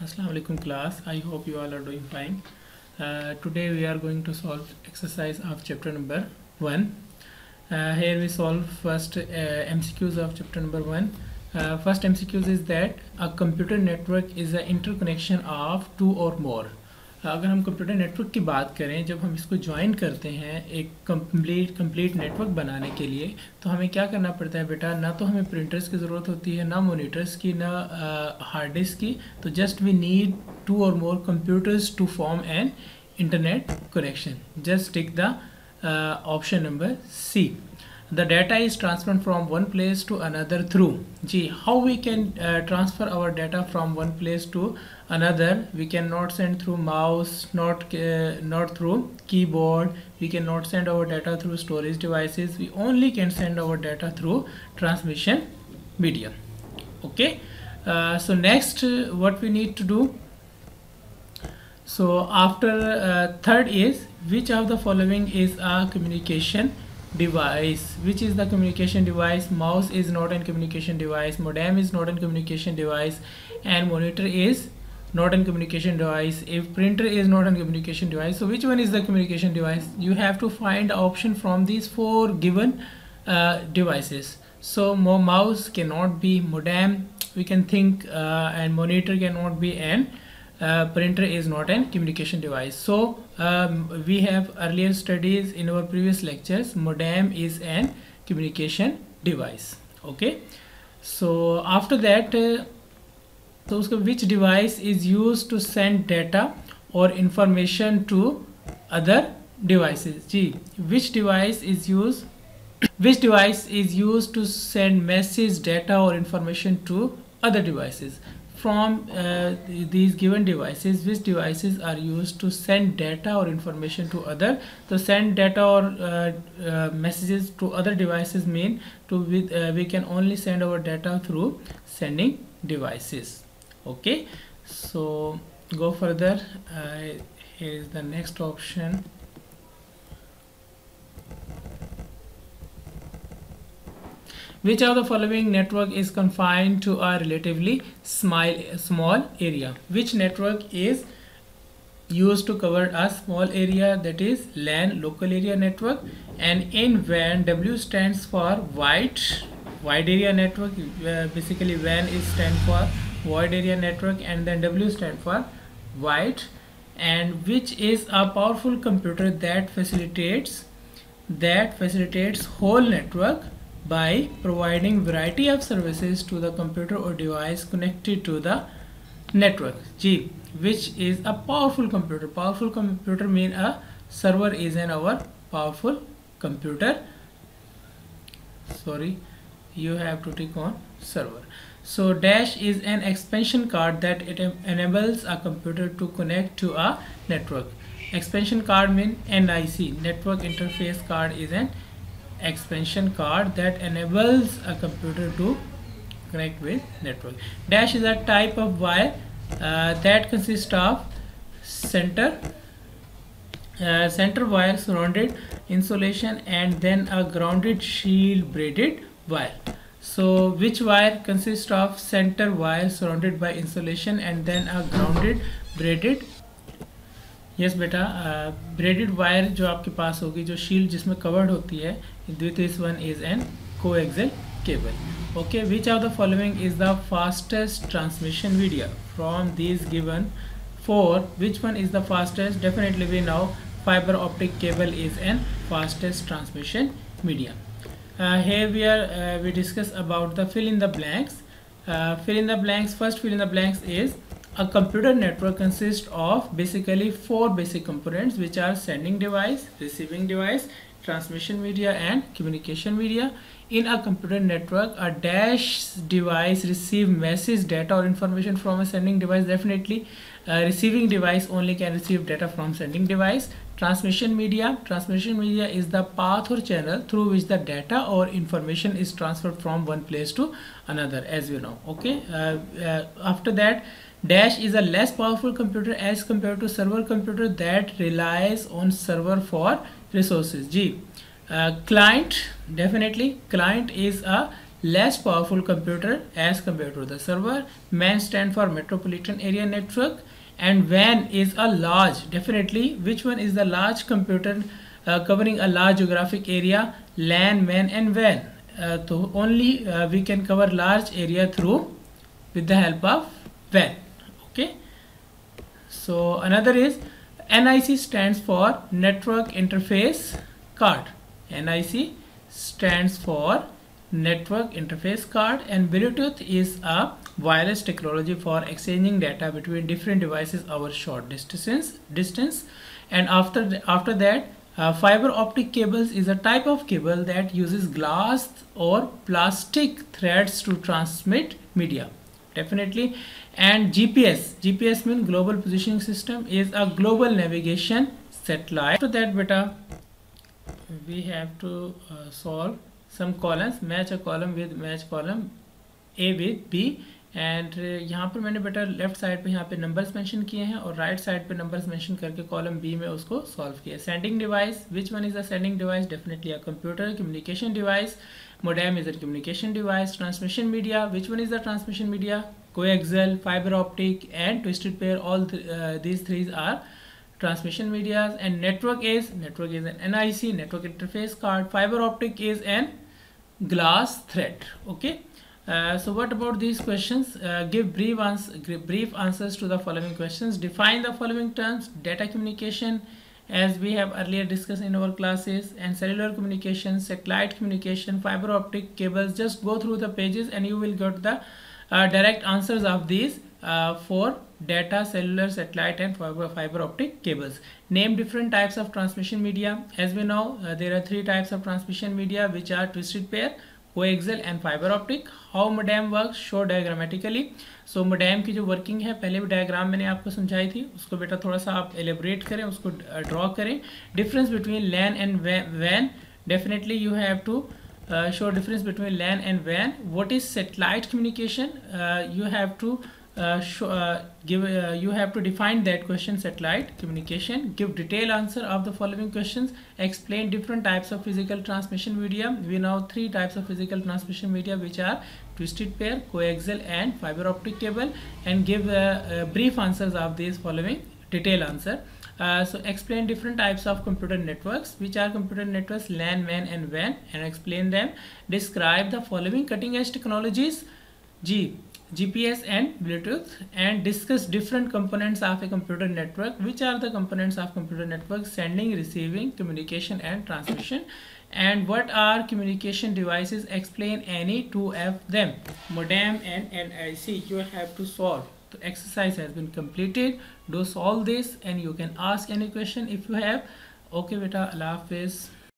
Assalamu alaikum class. I hope you all are doing fine. Uh, today we are going to solve exercise of chapter number 1. Uh, here we solve first uh, MCQs of chapter number 1. Uh, first MCQs is that a computer network is an interconnection of two or more. अगर हम computer network की बात करें जब हम इसको join करते हैं एक कंप्लीट कंप्लीट नेटवर्क बनाने के लिए तो हमें क्या करना पड़ता है बेटा? ना तो हमें प्रिंटर्स की ज़रूरत होती है ना मोनीटर्स की ना हार्ड डिस्क की। तो just we need two or more computers to form an internet connection just tick the option number C data is transferred from one place to another through. gee how we can uh, transfer our data from one place to another. We cannot send through mouse not uh, not through keyboard. We cannot send our data through storage devices. We only can send our data through transmission medium. Okay? Uh, so next uh, what we need to do? So after uh, third is which of the following is a communication device? Which is the communication device? Mouse is not a communication device. Modem is not a communication device. And monitor is not a communication device. If printer is not a communication device. So which one is the communication device? You have to find option from these four given uh, devices. So mouse cannot be modem. We can think uh, and monitor cannot be an uh, printer is not an communication device. So um, we have earlier studies in our previous lectures. Modem is an communication device. Okay? So after that uh, so which device is used to send data or information to other devices gee which device is used which device is used to send message data or information to other devices from uh, these given devices which devices are used to send data or information to other so send data or uh, uh, messages to other devices mean to with uh, we can only send our data through sending devices okay so go further. Uh, here is the next option. Which of the following network is confined to a relatively small, area? Which network is used to cover a small area that is LAN local area network? And in WAN W stands for wide wide area network uh, basically WAN is stand for wide area network and then W stand for wide and which is a powerful computer that facilitates that facilitates whole network by providing variety of services to the computer or device connected to the network. G which is a powerful computer. Powerful computer mean a server is an our powerful computer. Sorry you have to click on server so dash is an expansion card that it enables a computer to connect to a network expansion card means NIC network interface card is an expansion card that enables a computer to connect with network. Dash is a type of wire uh, that consists of center uh, center wire surrounded insulation and then a grounded shield braided wire. so, which wire consists of center wire surrounded by insulation and then a grounded, braided? Yes बेटा uh, braided wire जो आपके पास होगी, जो shield जिसमें covered होती है this one is an coaxial cable okay which are the following is the fastest transmission media from this given four which one is the fastest definitely we know fibre optic cable is an fastest transmission media uh, here we are uh, we discuss about the fill in the blanks. Uh, fill in the blanks first fill in the blanks is a computer network consists of basically four basic components which are sending device receiving device transmission media and communication media. In a computer network a dash device receive message data or information from a sending device definitely uh, receiving device only can receive data from sending device. Transmission media. Transmission media is the path or channel through which the data or information is transferred from one place to another as you know okay? Uh, uh, after that dash is a less powerful computer as compared to server computer that relies on server for resources. G uh, client definitely client is a less powerful computer as compared to the server. MAN stand for Metropolitan Area Network and WAN is a large, definitely which one is the large computer uh, covering a large geographic area, LAN, MAN and WAN. Uh, so only uh, we can cover large area through with the help of WAN. Okay. So another is NIC stands for Network Interface Card. NIC stands for network interface card and Bluetooth is a wireless technology for exchanging data between different devices over short distance distance. And after after that uh, fiber optic cables is a type of cable that uses glass or plastic threads to transmit media definitely. And GPS GPS means global positioning system is a global navigation satellite. After that beta we have to uh, solve some columns match a column with match column A with B and यहाँ पर मैंने बेटा left side पे यहाँ पे numbers mention किए हैं और राइट साइड पे नंबर्स मेंशन करके कॉलम बी में उसको सॉल्व किया sending device which one is a sending device definitely a computer communication device modem is a communication device transmission media which one is the transmission media coaxial fibre optic and twisted pair all these threes are transmission medias and network is network is an NIC network interface card fiber optic is an glass thread okay? Uh, so what about these questions? Uh, give brief, ans brief answers to the following questions. Define the following terms data communication as we have earlier discussed in our classes and cellular communication satellite communication fiber optic cables. Just go through the pages and you will get the uh, direct answers of these uh, for data, cellular, satellite and fiber, optic cables. Name different types of transmission media. As we know, uh, there are three types of transmission media which are twisted pair, coaxial and fiber optic. How modem works? Show diagrammatically. So modem की जो working है पहले भी diagram मैंने आपको समझाई थी उसको बेटा थोड़ा सा आप elaborate करें उसको draw करें between LAN and WAN definitely you have to uh, show difference between LAN and WAN. What is satellite communication? Uh, you have to uh, uh, give uh, you have to define that question satellite communication. Give detailed answer of the following questions. Explain different types of physical transmission media. We know three types of physical transmission media which are twisted pair coaxial and fiber optic cable. And give uh, brief answers of these following detailed answer. Uh, so explain different types of computer networks. Which are computer networks? LAN, WAN and WAN. And explain them. Describe the following cutting edge technologies. G GPS and Bluetooth and discuss different components of a computer network. Which are the components of computer network? Sending receiving communication and transmission. And what are communication devices? Explain any two of them. Modem and NIC you have to solve. The exercise has been completed. Do solve this and you can ask any question if you have. Okay beta. Allah Hafiz